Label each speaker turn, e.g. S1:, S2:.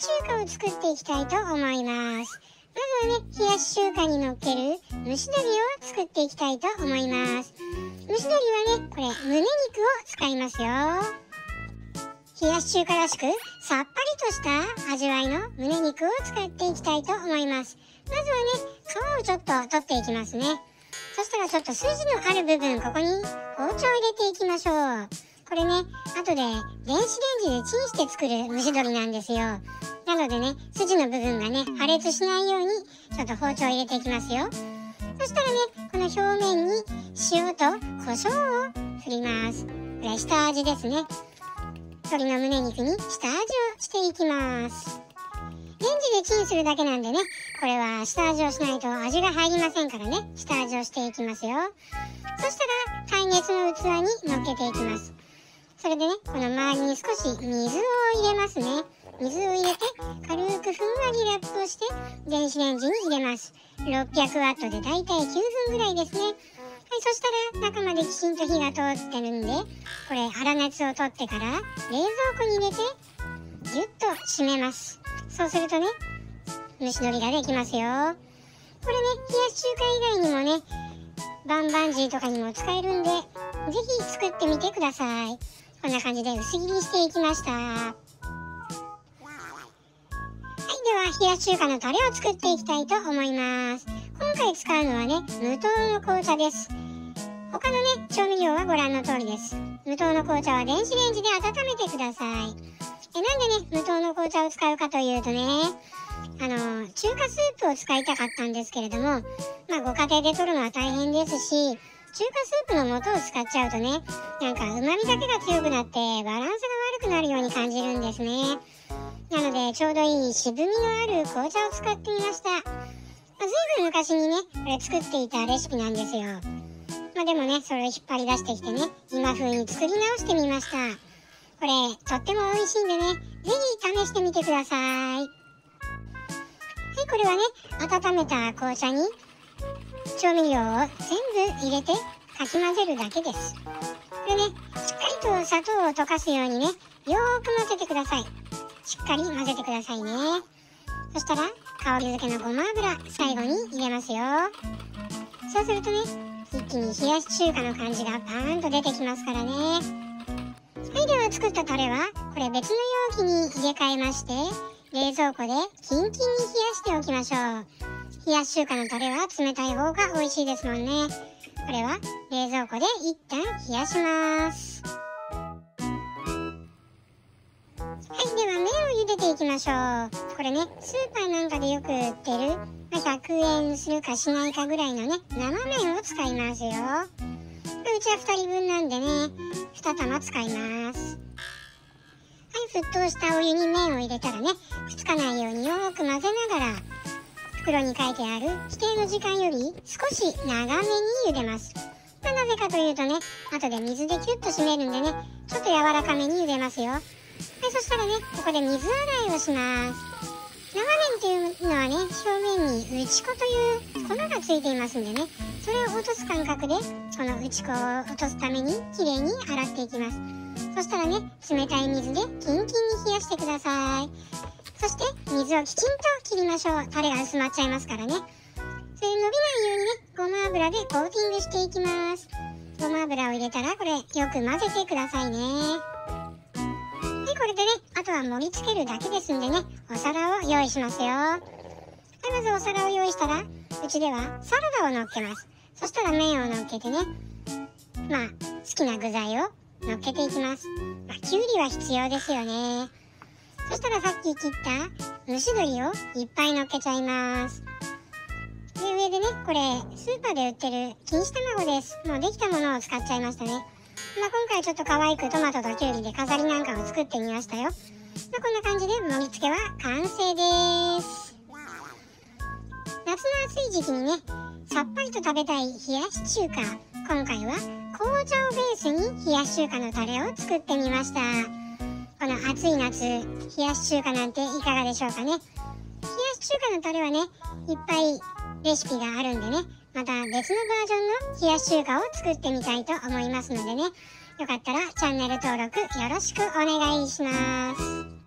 S1: 中華を作っていきたいと思います。まずはね冷やし中華に乗っける蒸し鶏を作っていきたいと思います。蒸し鶏はねこれ胸肉を使いますよ。冷やし中華らしくさっぱりとした味わいの胸肉を使っていきたいと思います。まずはね皮をちょっと取っていきますね。そしたらちょっと筋のある部分ここに包丁を入れていきましょう。これね後で電子レンジでチンして作る蒸し鶏なんですよ。なのでね筋の部分がね破裂しないようにちょっと包丁を入れていきますよ。そしたらねこの表面に塩と胡椒を振ります。これ下味ですね。鶏の胸肉に下味をしていきます。レンジでチンするだけなんでねこれは下味をしないと味が入りませんからね下味をしていきますよ。そしたら耐熱の器に乗っけていきます。れでねこの周りに少し水を入れますね。水を入れて軽くふんわりラップをして電子レンジに入れます。600ワットでだいたい9分ぐらいですね。はいそしたら中まできちんと火が通ってるんでこれ粗熱を取ってから冷蔵庫に入れてギュッと締めます。そうするとね蒸し鶏ができますよ。これね冷やし中華以外にもねバンバンジーとかにも使えるんでぜひ作ってみてください。こんな感じで薄切りにしていきました。はいでは冷やし中華のタレを作っていきたいと思います。今回使うのはね無糖の紅茶です。他のね調味料はご覧の通りです。無糖の紅茶は電子レンジで温めてください。えなんでね無糖の紅茶を使うかというとねあの中華スープを使いたかったんですけれどもまあご家庭で取るのは大変ですし中華スープの素を使っちゃうとねなんか旨味だけが強くなってバランスが悪くなるように感じるんですね。なのでちょうどいい渋みのある紅茶を使ってみました、まあ、ずいぶん昔にねこれ作っていたレシピなんですよ。まあでもねそれを引っ張り出してきてね今風に作り直してみました。これとっても美味しいんでね是非試してみてください。はいこれはね温めた紅茶に調味料を全部入れてかき混ぜるだけです。これねしっかりと砂糖を溶かすようにねよーく混ぜてください。しっかり混ぜてくださいね。そしたら香り付けのごま油最後に入れますよ。そうするとね一気に冷やし中華の感じがパーンと出てきますからね。はいでは作ったタレはこれ別の容器に入れ替えまして冷蔵庫でキンキンに冷やしておきましょう。冷やし中華のタレは冷たい方が美味しいですもんね。これは冷蔵庫で一旦冷やします。はいでは麺を茹でていきましょう。これねスーパーなんかでよく売ってる、ま、100円するかしないかぐらいのね生麺を使いますよ。うちは2人分なんでね2玉使います。はい沸騰したお湯に麺を入れたらねくっつかないようによく混ぜながら袋に書いてある規定の時間より少し長めに茹でます。まあ、なぜかというとね後で水でキュッと締めるんでねちょっと柔らかめに茹でますよ。はいそしたらねここで水洗いをします。生麺っていうのはね表面に打ち粉という粉がついていますんでねそれを落とす感覚でこの打ち粉を落とすためにきれいに洗っていきます。そしたらね冷たい水でキンキンに冷やしてください。そして水をきちんと切りましょう。タレが薄まっちゃいますからね。それ伸びないようにねごま油でコーティングしていきます。ごま油を入れたらこれよく混ぜてくださいね。はいこれでねあとは盛り付けるだけですんでねお皿を用意しますよ。はいまずお皿を用意したらうちではサラダを乗っけます。そしたら麺を乗っけてねまあ好きな具材を乗っけていきます。まあきゅうりは必要ですよね。そしたらさっき切った蒸し鶏をいっぱい乗っけちゃいます。で上でねこれスーパーで売ってる錦糸卵です。もうできたものを使っちゃいましたね。まあ今回ちょっと可愛くトマトときゅうりで飾りなんかを作ってみましたよ。まあこんな感じで盛り付けは完成です。夏の暑い時期にねさっぱりと食べたい冷やし中華。今回は紅茶をベースに冷やし中華のタレを作ってみました。この暑い夏冷やし中華なんていかがでしょうかね。冷やし中華のタレはねいっぱいレシピがあるんでねまた別のバージョンの冷やし中華を作ってみたいと思いますのでね。よかったらチャンネル登録よろしくお願いします。